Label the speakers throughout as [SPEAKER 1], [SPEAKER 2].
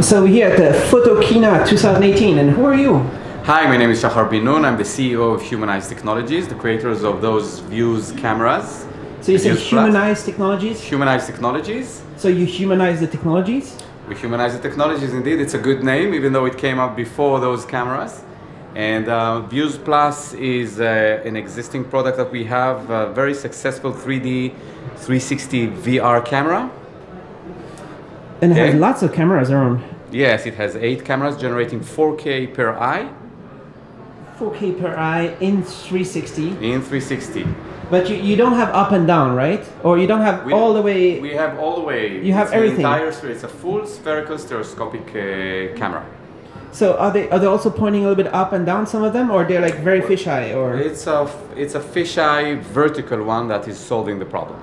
[SPEAKER 1] So we're here at the Photokina 2018, and who are you?
[SPEAKER 2] Hi, my name is Shahar Bin-Nun. I'm the CEO of Humaneyes Technologies, the creators of those Vuze cameras.
[SPEAKER 1] So you say Humaneyes technologies?
[SPEAKER 2] Humaneyes Technologies.
[SPEAKER 1] So you humanize the technologies?
[SPEAKER 2] We humanize the technologies indeed. It's a good name, even though it came up before those cameras. And uh, Vuze Plus is uh, an existing product that we have, a very successful 3D 360 VR camera.
[SPEAKER 1] And it has lots of cameras around.
[SPEAKER 2] Yes, it has eight cameras generating 4K per eye
[SPEAKER 1] 4K per eye in 360.
[SPEAKER 2] in 360.
[SPEAKER 1] But you, you don't have up and down, right? Or you don't have
[SPEAKER 2] We-
[SPEAKER 1] all the way.
[SPEAKER 2] We have all the way.
[SPEAKER 1] You have
[SPEAKER 2] it's
[SPEAKER 1] everything.
[SPEAKER 2] Entire, it's a full spherical stereoscopic uh, camera.
[SPEAKER 1] so are they are they also pointing a little bit up and down some of them, or they're like very fisheye, or
[SPEAKER 2] It's a it's a fisheye vertical one that is solving the problem.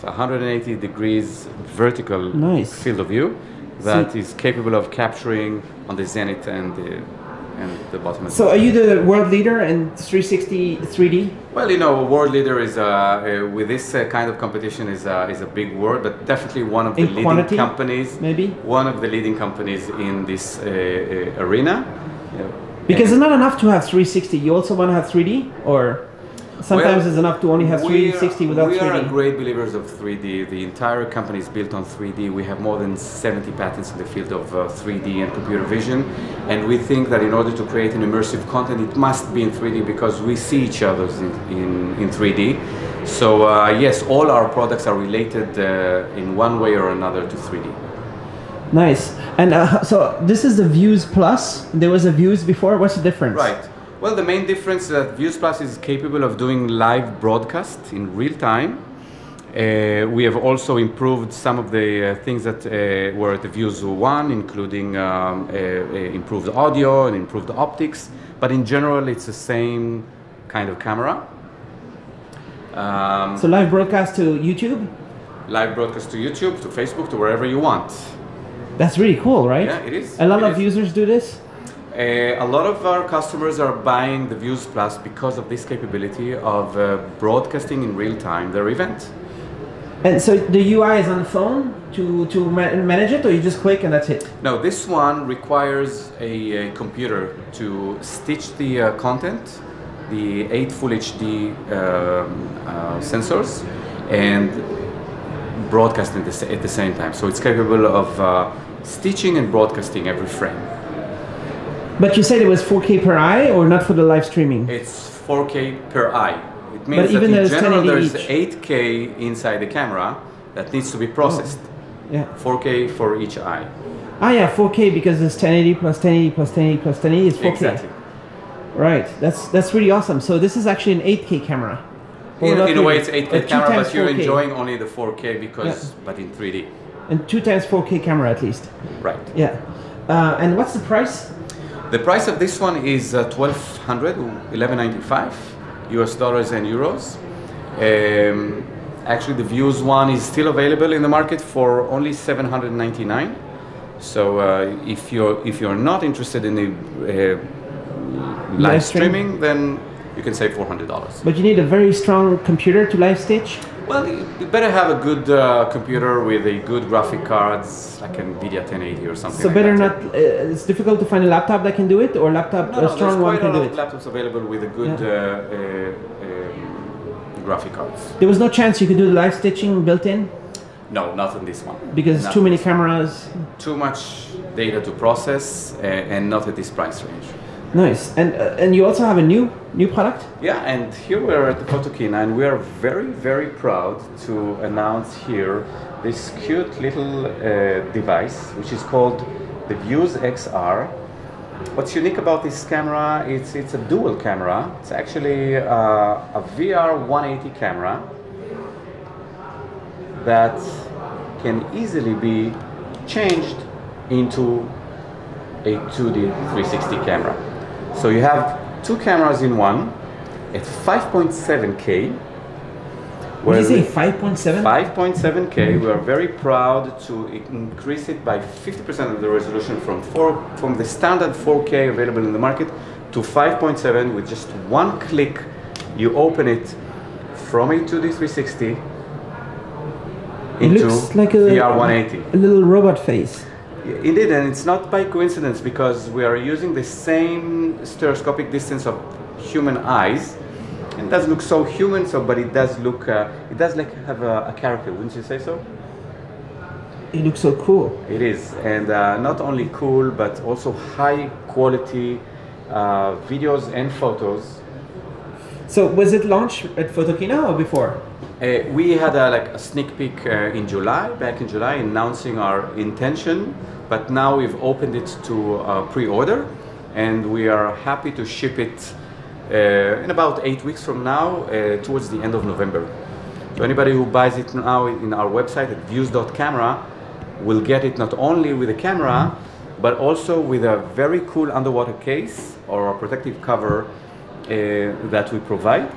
[SPEAKER 2] It's 180 degrees vertical
[SPEAKER 1] Nice.
[SPEAKER 2] field of view that
[SPEAKER 1] So-
[SPEAKER 2] is capable of capturing on the zenith and the and the bottom. of the
[SPEAKER 1] so are you the world leader in 360 3D?
[SPEAKER 2] Well, you know, world leader is uh, uh, with this uh, kind of competition is uh, is a big word, but definitely one of the
[SPEAKER 1] In
[SPEAKER 2] leading
[SPEAKER 1] quantity,
[SPEAKER 2] companies.
[SPEAKER 1] maybe?
[SPEAKER 2] one of the leading companies in this uh, uh, arena.
[SPEAKER 1] Because
[SPEAKER 2] And
[SPEAKER 1] it's not enough to have 360. You also want to have 3D, or sometimes it's enough to only have
[SPEAKER 2] we are-
[SPEAKER 1] 360 without
[SPEAKER 2] We
[SPEAKER 1] 3D.
[SPEAKER 2] are great believers of 3D. The entire company is built on 3D. We have more than 70 patents in the field of uh, 3D and computer vision, and we think that in order to create an immersive content, it must be in 3D because we see each other in, in, in 3D. So uh, yes, all our products are related uh, in one way or another to 3D.
[SPEAKER 1] Nice. And uh, so this is the Vuze Plus. There was a Vuze before. What's the difference?
[SPEAKER 2] Right. Well, the main difference is that Vuze Plus is capable of doing live broadcast in real time. Uh, we have also improved some of the uh, things that uh, were at the Vuze 1, including um, uh, uh, improved audio and improved optics. But in general, it's the same kind of camera. Um,
[SPEAKER 1] So live broadcast to YouTube.
[SPEAKER 2] live broadcast to YouTube, to Facebook, to wherever you want.
[SPEAKER 1] That's really cool, right?
[SPEAKER 2] Yeah, it is.
[SPEAKER 1] A lot
[SPEAKER 2] It
[SPEAKER 1] of
[SPEAKER 2] is.
[SPEAKER 1] users do this.
[SPEAKER 2] Uh, a lot of our customers are buying the Vuze Plus because of this capability of uh, broadcasting in real time their event.
[SPEAKER 1] And so the UI is on the phone to to ma- manage it, or you just click and that's it.
[SPEAKER 2] Now, this one requires a, a computer to stitch the uh, content, the 8 Full HD um, uh, sensors, and broadcast at the, at the same time. So it's capable of uh, stitching and broadcasting every frame.
[SPEAKER 1] But you said it was 4K per eye, or not for the live streaming.
[SPEAKER 2] It's 4K per eye. It means
[SPEAKER 1] But even
[SPEAKER 2] that in
[SPEAKER 1] there's
[SPEAKER 2] general there's
[SPEAKER 1] each.
[SPEAKER 2] 8K inside the camera that needs to be processed.
[SPEAKER 1] Yeah.
[SPEAKER 2] 4K for each eye.
[SPEAKER 1] Ah, yeah, 4K because it's 1080 plus 1080 plus 1080 plus 1080 is 4K.
[SPEAKER 2] Exactly.
[SPEAKER 1] Right. That's that's really awesome. So this is actually an 8K camera.
[SPEAKER 2] In, in a way, it's 8K
[SPEAKER 1] Uh,
[SPEAKER 2] camera, but you're
[SPEAKER 1] 4K.
[SPEAKER 2] enjoying only the 4K because, but in 3D.
[SPEAKER 1] and two times 4K camera at least.
[SPEAKER 2] Right.
[SPEAKER 1] Yeah. Uh, and what's the price?
[SPEAKER 2] The price of this one is uh, 1200 1195 US dollars and euros. Um, actually, the Vuze one is still available in the market for only 799. So uh, if you're if you're not interested in the uh, live
[SPEAKER 1] Live stream?
[SPEAKER 2] streaming, then you can save 400 dollars.
[SPEAKER 1] But you need a very strong computer to live stitch.
[SPEAKER 2] Well, you better have a good uh, computer with a good graphic cards, like an Nvidia 1080 or something.
[SPEAKER 1] So
[SPEAKER 2] like
[SPEAKER 1] better
[SPEAKER 2] that.
[SPEAKER 1] not. Uh, it's difficult to find a laptop that can do it, or laptop
[SPEAKER 2] No,
[SPEAKER 1] a
[SPEAKER 2] no,
[SPEAKER 1] strong
[SPEAKER 2] there's
[SPEAKER 1] one
[SPEAKER 2] quite a
[SPEAKER 1] can do
[SPEAKER 2] lot of
[SPEAKER 1] it.
[SPEAKER 2] laptops available with a good
[SPEAKER 1] Yeah.
[SPEAKER 2] uh, uh, um, graphic cards.
[SPEAKER 1] There was no chance you could do the live stitching built in
[SPEAKER 2] No, not in this one.
[SPEAKER 1] because
[SPEAKER 2] Not
[SPEAKER 1] too many cameras.
[SPEAKER 2] Too much data to process, uh, and not at this price range.
[SPEAKER 1] Nice. And uh, and you also have a new new product.
[SPEAKER 2] Yeah, and here we're at the Photokina, and we are very, very proud to announce here this cute little uh, device, which is called the Vuze XR. What's unique about this camera? It's it's a dual camera. It's actually uh, a VR 180 camera that can easily be changed into a 2D 360 camera. So you have two cameras in one at 5.7K.
[SPEAKER 1] What did you say? Five point seven.
[SPEAKER 2] 5.7K. Mm-hmm. We are very proud to increase it by 50% of the resolution from four, from the standard 4K available in the market to 5.7 with just one click. You open it from a 2D 360
[SPEAKER 1] It
[SPEAKER 2] into
[SPEAKER 1] looks like a
[SPEAKER 2] VR 180.
[SPEAKER 1] a little robot face.
[SPEAKER 2] Indeed, and it's not by coincidence because we are using the same stereoscopic distance of human eyes. It doesn't look so human, so but it does look. Uh, it does like have a, a, character, wouldn't you say so?
[SPEAKER 1] It looks so cool.
[SPEAKER 2] It is, and uh, not only cool, but also high quality uh, videos and photos.
[SPEAKER 1] So was it launched at Photokina or before?
[SPEAKER 2] Uh, we had a, like a sneak peek uh, in July, back in July, announcing our intention. But now we've opened it to uh, pre-order, and we are happy to ship it uh, in about eight weeks from now, uh, towards the end of November. So anybody who buys it now in our website at vuze.camera will get it not only with a camera, but also with a very cool underwater case or a protective cover uh, that we provide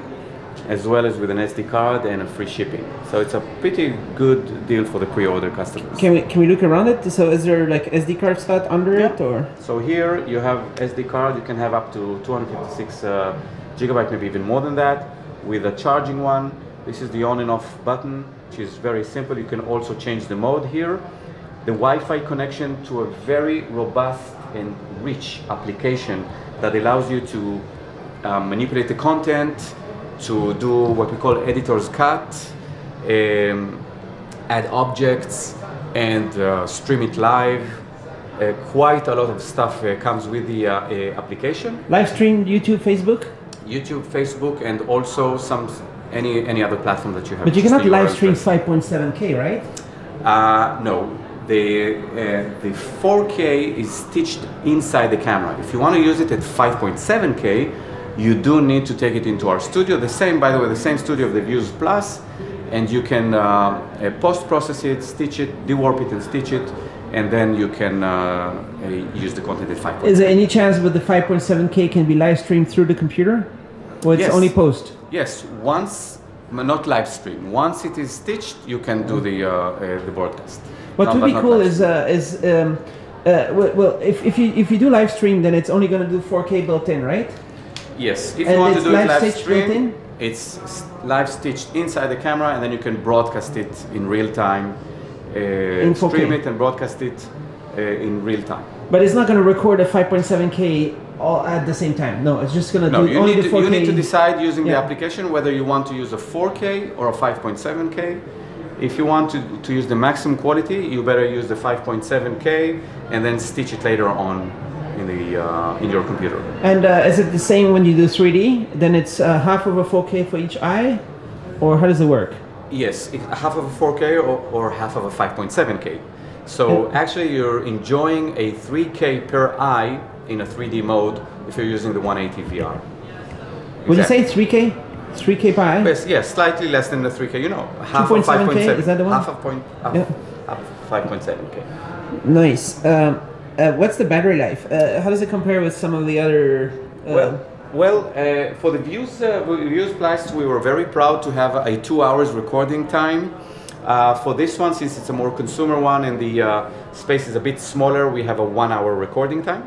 [SPEAKER 2] as well as with an SD card and a free shipping. So it's a pretty good deal for the pre-order customers.
[SPEAKER 1] Can we can we look around it? So is there like SD card slot under yeah. it or?
[SPEAKER 2] So here you have SD card. You can have up to 256 uh, gigabyte, maybe even more than that, with a charging one. This is the on and off button, which is very simple. You can also change the mode here. The Wi-Fi connection to a very robust and rich application that allows you to um, manipulate the content, to do what we call editor's cut, um, add objects, and uh, stream it live. Uh, quite a lot of stuff uh, comes with the uh, uh, application.
[SPEAKER 1] Live stream YouTube, Facebook.
[SPEAKER 2] YouTube, Facebook, and also some any any other platform that you have.
[SPEAKER 1] But you cannot live stream 5.7K, right?
[SPEAKER 2] Uh, no, the, uh, the 4K is stitched inside the camera. If you want to use it at 5.7K, you do need to take it into our studio. The same, by the way, the same studio of the Vuze Plus, and you can uh, uh, post-process it, stitch it, dewarp it and stitch it, and then you can uh, uh use the content at 5.7.
[SPEAKER 1] Is there any chance that the 5.7K can be live streamed through the computer? Or it's
[SPEAKER 2] yes.
[SPEAKER 1] only post?
[SPEAKER 2] Yes, once, not live stream. Once it is stitched, you can do the, uh, uh, the broadcast.
[SPEAKER 1] What no, would be cool is, is um, well, if, if, you, if you do live stream, then it's only going to do 4K built in, right?
[SPEAKER 2] Yes, if and you want to do live it live stream, it's live stitched inside the camera, and then you can broadcast it in real time. Uh, stream it and broadcast it uh, in real time.
[SPEAKER 1] But it's not going to record a 5.7K all at the same time. No, it's just going to
[SPEAKER 2] no,
[SPEAKER 1] do only
[SPEAKER 2] the
[SPEAKER 1] 4K.
[SPEAKER 2] You need to decide using yeah. the application whether you want to use a 4K or a 5.7K. If you want to, to use the maximum quality, you better use the 5.7K and then stitch it later on in the uh, in your computer.
[SPEAKER 1] And uh, is it the same when you do 3D? Then it's uh, half of a 4K for each eye, or how does it work?
[SPEAKER 2] Yes, half of a 4K or, or half of a 5.7K. So actually, you're enjoying a 3K per eye in a 3D mode if you're using the 180 VR.
[SPEAKER 1] Would you say 3K? 3K per eye?
[SPEAKER 2] Yes, yes, slightly less than the 3K. You know,
[SPEAKER 1] half of 5.7. Is that the one?
[SPEAKER 2] Half of point. Half, yeah. half 5.7K.
[SPEAKER 1] Nice. Um, uh, what's the battery life? Uh, how does it compare with some of the other?
[SPEAKER 2] Uh, well, well, uh, for the Vuze uh, Vuze plus, we were very proud to have a two hours recording time. Uh, for this one, since it's a more consumer one and the space is a bit smaller, we have a one hour recording time,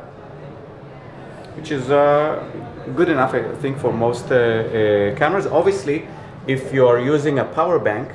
[SPEAKER 2] which is good enough, I think, for most cameras. Obviously, if you are using a power bank,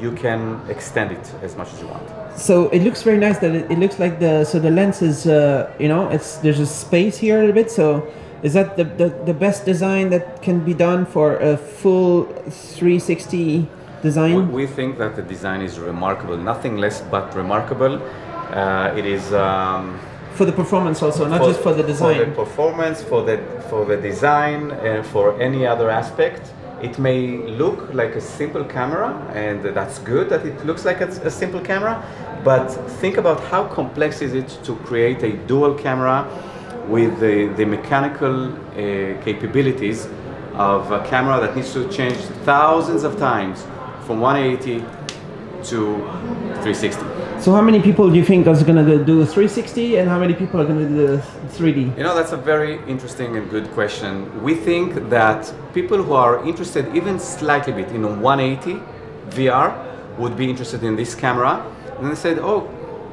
[SPEAKER 2] you can extend it as much as you want
[SPEAKER 1] so it looks very nice that it, it looks like the so the lens is uh, you know it's there's a space here a little bit. So is that the, the, the best design that can be done for a full 360 design?
[SPEAKER 2] We think that the design is remarkable. Nothing less but remarkable. Uh, it is um,
[SPEAKER 1] for the performance also not just for the design
[SPEAKER 2] for the performance for the for the design and for any other aspect it may look like a simple camera, and that's good that it looks like a, a simple camera, but think about how complex is it to create a dual camera with the, the mechanical uh, capabilities of a camera that needs to change thousands of times from 180 to 360.
[SPEAKER 1] So how many people do you think are going to do 360 and how many people are going to do 3D?
[SPEAKER 2] You know, that's a very interesting and good question. We think that people who are interested even slightly bit in 180 VR would be interested in this camera. And they said, oh,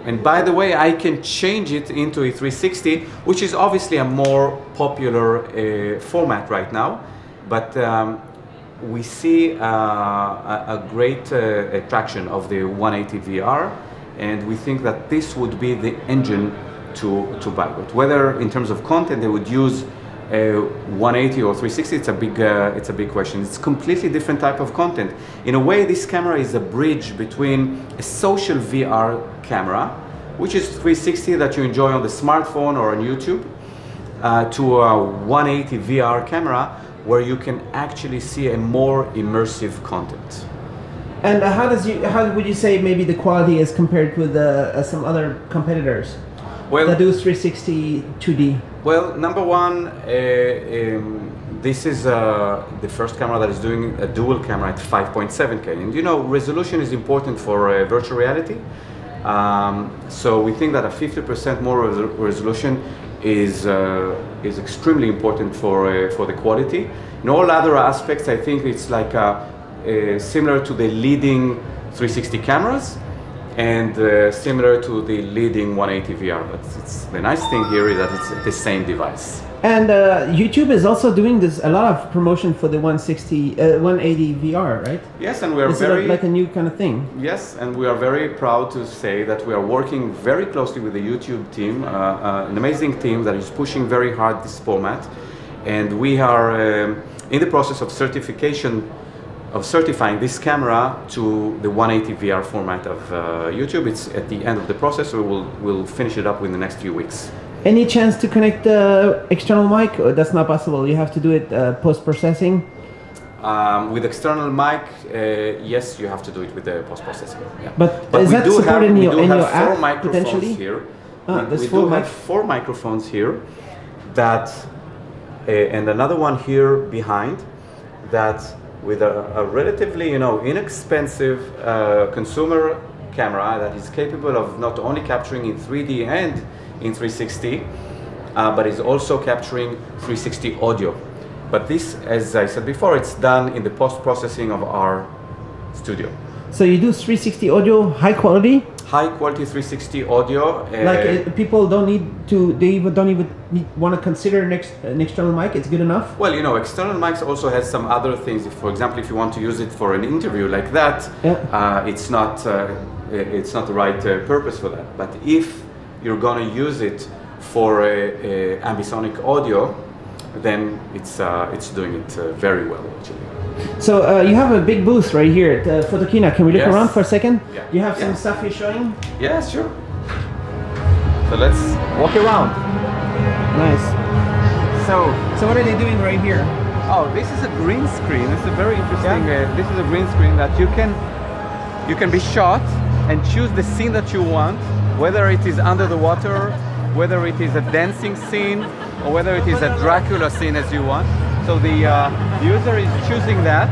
[SPEAKER 2] and by the way, I can change it into a 360, which is obviously a more popular uh, format right now. But um, we see uh, a, great uh, attraction of the 180 VR and we think that this would be the engine to, to Valgot. Whether in terms of content they would use uh, 180 or 360, it's a big uh, it's a big question. It's completely different type of content. In a way, this camera is a bridge between a social VR camera, which is 360 that you enjoy on the smartphone or on YouTube, uh, to a 180 VR camera where you can actually see a more immersive content.
[SPEAKER 1] And uh, how does you how would you say maybe the quality is compared with uh, some other competitors
[SPEAKER 2] Well,
[SPEAKER 1] that do 360 2D?
[SPEAKER 2] Well, number one, uh, um, this is uh, the first camera that is doing a dual camera at 5.7K. And you know, resolution is important for uh, virtual reality. Um, so we think that a 50% more res resolution is, uh, is extremely important for, uh, for the quality. In all other aspects, I think it's like uh, similar to the leading 360 cameras and uh, similar to the leading 180 VR. But it's, the nice thing here is that it's the same device.
[SPEAKER 1] And uh, YouTube is also doing this a lot of promotion for the 160, uh, 180 VR, right?
[SPEAKER 2] Yes, and we are
[SPEAKER 1] Is
[SPEAKER 2] very
[SPEAKER 1] it like a new kind of thing?
[SPEAKER 2] yes, and we are very proud to say that we are working very closely with the YouTube team, uh, uh, an amazing team that is pushing very hard this format, and we are um, in the process of certification of certifying this camera to the 180 VR format of uh, YouTube. It's at the end of the process, so we'll, we'll finish it up in the next few weeks.
[SPEAKER 1] Any chance to connect the external mic? Or that's not possible. You have to do it uh, post processing.
[SPEAKER 2] Um, with external mic, uh, yes, you have to do it with the post-processing. Yeah.
[SPEAKER 1] But,
[SPEAKER 2] But
[SPEAKER 1] is
[SPEAKER 2] we
[SPEAKER 1] that
[SPEAKER 2] do
[SPEAKER 1] supported
[SPEAKER 2] have,
[SPEAKER 1] in
[SPEAKER 2] we
[SPEAKER 1] your,
[SPEAKER 2] do
[SPEAKER 1] in
[SPEAKER 2] have
[SPEAKER 1] your
[SPEAKER 2] four
[SPEAKER 1] app
[SPEAKER 2] microphones
[SPEAKER 1] potentially?
[SPEAKER 2] here.
[SPEAKER 1] Ah,
[SPEAKER 2] we we do have four microphones here that, uh, and another one here behind that with a, a relatively, you know, inexpensive uh, consumer camera that is capable of not only capturing in 3D and in 360, uh, but is also capturing 360 audio. But this, as I said before, it's done in the post-processing of our studio.
[SPEAKER 1] So you do 360 audio, high quality.
[SPEAKER 2] High quality 360 audio. uh,
[SPEAKER 1] Like uh, people don't need to, they even don't even need, want to consider an, ex, an external mic. It's good enough.
[SPEAKER 2] Well, you know, external mics also has some other things. If, for example, if you want to use it for an interview like that,
[SPEAKER 1] Yeah.
[SPEAKER 2] uh, it's not uh, it's not the right uh, purpose for that. But if you're going to use it for uh, uh, ambisonic audio, then it's uh, it's doing it uh, very well actually.
[SPEAKER 1] So uh, you have a big booth right here at uh, Photokina. Can we look
[SPEAKER 2] Yes.
[SPEAKER 1] around for a second?
[SPEAKER 2] Yeah.
[SPEAKER 1] You have some stuff you're showing.
[SPEAKER 2] Yeah, sure. So let's walk around.
[SPEAKER 1] Nice.
[SPEAKER 2] So
[SPEAKER 1] So what are they doing right here?
[SPEAKER 2] Oh, this is a green screen. This is a very interesting. Uh, this is a green screen that you can you can be shot and choose the scene that you want, whether it is under the water, whether it is a dancing scene, or whether it is a Dracula scene as you want. So the uh, user is choosing that,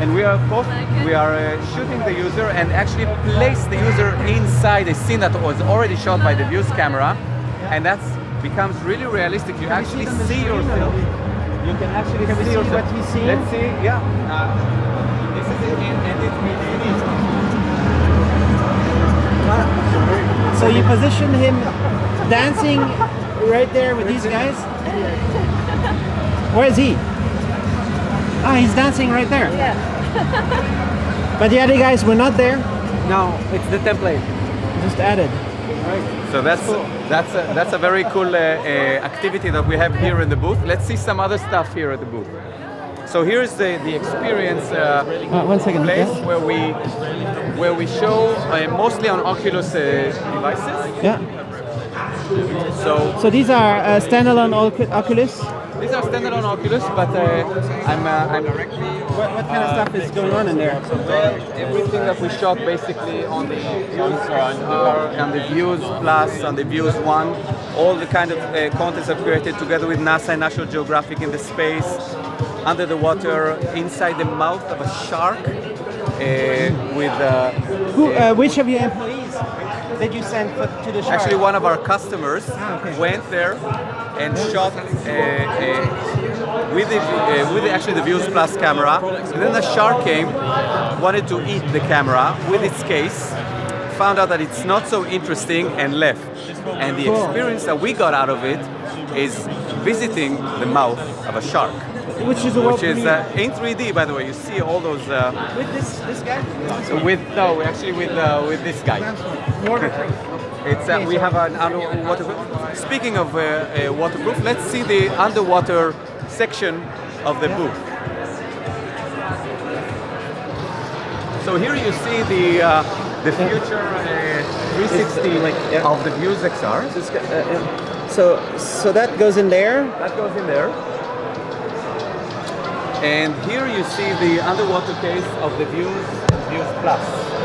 [SPEAKER 2] and we are both we are uh, shooting the user and actually place the user inside a scene that was already shot by the Vuze camera, and that becomes really realistic. You actually
[SPEAKER 1] see it on the
[SPEAKER 2] see yourself. You can actually
[SPEAKER 1] Can we
[SPEAKER 2] see
[SPEAKER 1] see
[SPEAKER 2] yourself.
[SPEAKER 1] what he's seeing?
[SPEAKER 2] Let's see. Yeah. Uh, this is it, and, and it, it is.
[SPEAKER 1] So you position him dancing right there with these guys. Where is he? Ah, he's dancing right there.
[SPEAKER 3] Yeah.
[SPEAKER 1] But the other guys were not there.
[SPEAKER 4] No, it's the template.
[SPEAKER 1] Just added.
[SPEAKER 2] So that's that's a, that's a very cool uh, uh, activity that we have here in the booth. Let's see some other stuff here at the booth. So here's the the experience uh,
[SPEAKER 1] Uh, one second.
[SPEAKER 2] place
[SPEAKER 1] Yeah.
[SPEAKER 2] where we where we show uh, mostly on Oculus uh, devices.
[SPEAKER 1] yeah.
[SPEAKER 2] So
[SPEAKER 1] So these are uh, standalone Oculus.
[SPEAKER 2] These are standalone Oculus, but uh, I'm uh, I'm
[SPEAKER 1] What, what kind of stuff is going on in there?
[SPEAKER 2] Well, everything that we shot basically on the Vuze uh, on the Vuze Plus, on the Vuze One, all the kind of uh, contents are created together with NASA and National Geographic in the space, under the water, inside the mouth of a shark, uh, with. Uh,
[SPEAKER 1] Who,
[SPEAKER 2] uh,
[SPEAKER 1] uh, which of your employees did you send to the shark?
[SPEAKER 2] Actually, one of our customers
[SPEAKER 1] Ah, okay.
[SPEAKER 2] went there and shot uh, uh, with the uh, with the, actually the Vuze Plus camera. And then the shark came, wanted to eat the camera with its case, found out that it's not so interesting and left. And the experience that we got out of it is visiting the mouth of a shark.
[SPEAKER 1] which is a
[SPEAKER 2] which is uh, in 3D, by the way. You see all those uh,
[SPEAKER 1] with this this guy.
[SPEAKER 2] with no, actually with uh, with this guy. It's uh, we have an underwater. Speaking of uh, uh, waterproof, let's see the underwater section of the booth. So here you see the uh, the future uh, 360
[SPEAKER 1] like, yeah.
[SPEAKER 2] of the Vuze XR.
[SPEAKER 1] Uh. So so that goes in there.
[SPEAKER 2] That goes in there. And here you see the underwater case of the Vuze Vuze Plus.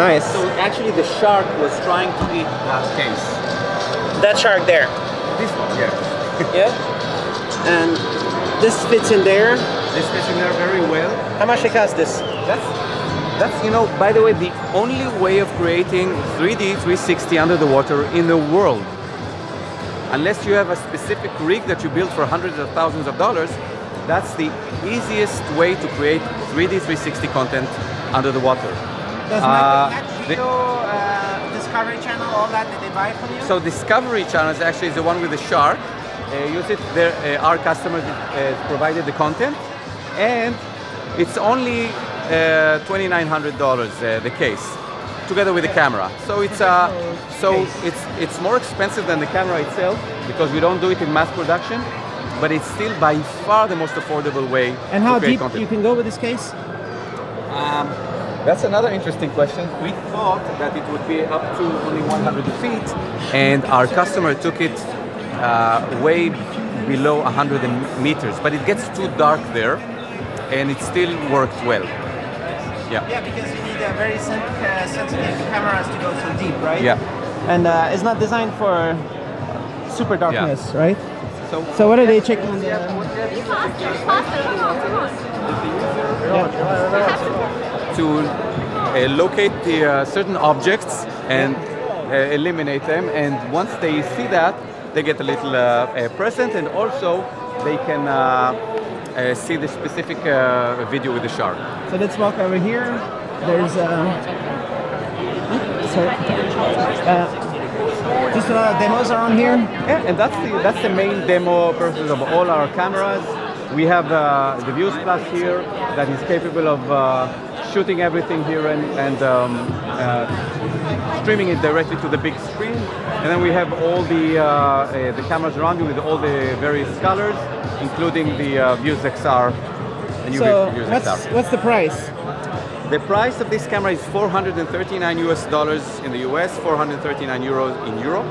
[SPEAKER 1] Nice.
[SPEAKER 2] So actually the shark was trying to eat that case.
[SPEAKER 1] that shark there.
[SPEAKER 2] This one, yes.
[SPEAKER 1] Yeah. And this fits in there.
[SPEAKER 2] This fits in there very well.
[SPEAKER 1] How much it cost this?
[SPEAKER 2] That's that's you know, by the way, the only way of creating 3D 360 under the water in the world. Unless you have a specific rig that you build for hundreds of thousands of dollars, that's the easiest way to create 3D 360 content under the water.
[SPEAKER 1] Does
[SPEAKER 2] Uh,
[SPEAKER 1] Nat Geo, uh, Discovery Channel, all that, did they buy from you?
[SPEAKER 2] So Discovery Channel is actually the one with the shark. Uh, use it. There, uh, our customers uh, provided the content, and it's only uh, twenty nine hundred dollars uh, the case, together with the camera. So it's uh, so it's it's more expensive than the camera itself because we don't do it in mass production, but it's still by far the most affordable way
[SPEAKER 1] and how
[SPEAKER 2] create
[SPEAKER 1] deep
[SPEAKER 2] content.
[SPEAKER 1] you can go with this case?
[SPEAKER 2] That's another interesting question. We thought that it would be up to only 100 feet, and our customer took it uh, way below 100 meters. But it gets too dark there, and it still worked well. Yeah.
[SPEAKER 1] Yeah, because you need a very sen- uh, sensitive cameras to go so deep, right?
[SPEAKER 2] Yeah.
[SPEAKER 1] And uh, it's not designed for super darkness, right?
[SPEAKER 2] So,
[SPEAKER 1] So what are they checking? on the-
[SPEAKER 5] Faster, faster, come on, come on.
[SPEAKER 2] To uh, locate the uh, certain objects and uh, eliminate them, and once they see that, they get a little uh, uh, present, and also they can uh, uh, see the specific uh, video with the shark.
[SPEAKER 1] So let's walk over here. There's uh. Uh, just a demos around here.
[SPEAKER 2] Yeah, and that's the that's the main demo purpose of all our cameras. We have uh, the Vuze Plus here that is capable of uh, shooting everything here and, and um, uh, streaming it directly to the big screen. And then we have all the uh, uh, the cameras around you with all the various colors, including the uh, Vuze XR. The new
[SPEAKER 1] So
[SPEAKER 2] Vuze
[SPEAKER 1] what's
[SPEAKER 2] XR.
[SPEAKER 1] what's the price?
[SPEAKER 2] The price of this camera is 439 US dollars in the US, 439 euros in Europe.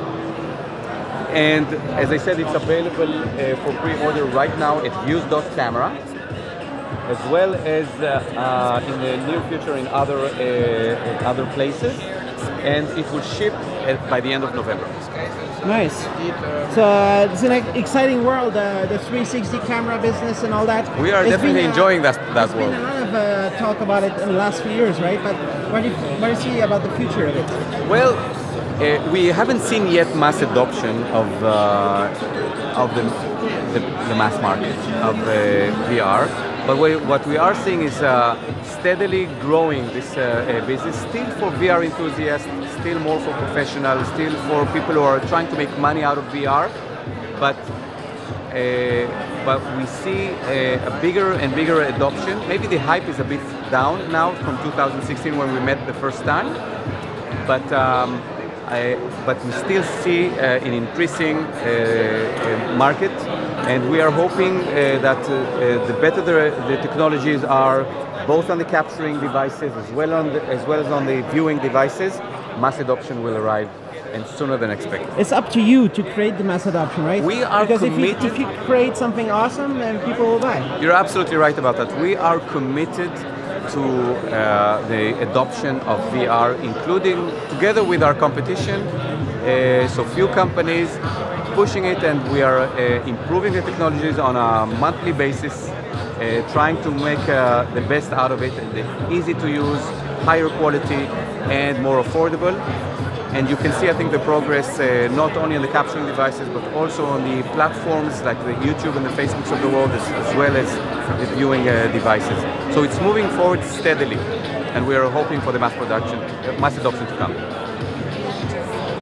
[SPEAKER 2] And as I said, it's available uh, for pre-order right now at vuze.camera, as well as uh, uh, in the near future in other uh, other places. And it will ship by the end of November.
[SPEAKER 1] Nice. So uh, it's an exciting world, uh, the 360 camera business and all that.
[SPEAKER 2] We are
[SPEAKER 1] It's
[SPEAKER 2] definitely
[SPEAKER 1] been,
[SPEAKER 2] enjoying that that
[SPEAKER 1] There's
[SPEAKER 2] world.
[SPEAKER 1] been a lot of uh, talk about it in the last few years, right? But what do you, what do you see about the future of it?
[SPEAKER 2] Well, uh, we haven't seen yet mass adoption of uh, of the, the, the mass market of uh, VR, but what we are seeing is uh, steadily growing this uh, uh, business. Still for VR enthusiasts, still more for professionals, still for people who are trying to make money out of VR, but. Uh, but we see uh, a bigger and bigger adoption. Maybe the hype is a bit down now from 2016 when we met the first time, but um, I, but we still see uh, an increasing uh, uh, market, and we are hoping uh, that uh, uh, the better the, the technologies are, both on the capturing devices as well on the, as well as on the viewing devices, mass adoption will arrive, and sooner than expected.
[SPEAKER 1] It's up to you to create the mass adoption, right?
[SPEAKER 2] We are
[SPEAKER 1] because if you, if you create something awesome, then people will buy.
[SPEAKER 2] You're absolutely right about that. We are committed to uh, the adoption of VR, including together with our competition. Uh, so few companies pushing it, and we are uh, improving the technologies on a monthly basis, uh, trying to make uh, the best out of it, and easy to use, higher quality, and more affordable. And you can see, I think, the progress uh, not only on the capturing devices, but also on the platforms like the YouTube and the Facebooks of the world, as, as well as the viewing uh, devices. So it's moving forward steadily, and we are hoping for the mass production, uh, mass adoption to come.